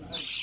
Right.